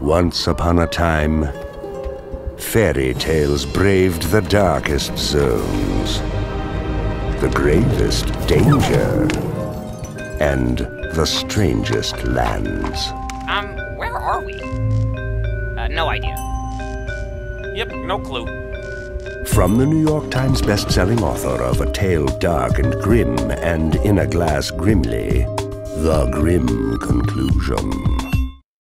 Once upon a time, fairy tales braved the darkest zones, the gravest danger, and the strangest lands. Um, where are we? Uh, no idea. Yep, no clue. From the New York Times best-selling author of A Tale Dark and Grimm and In a Glass Grimmly, The Grimm Conclusion.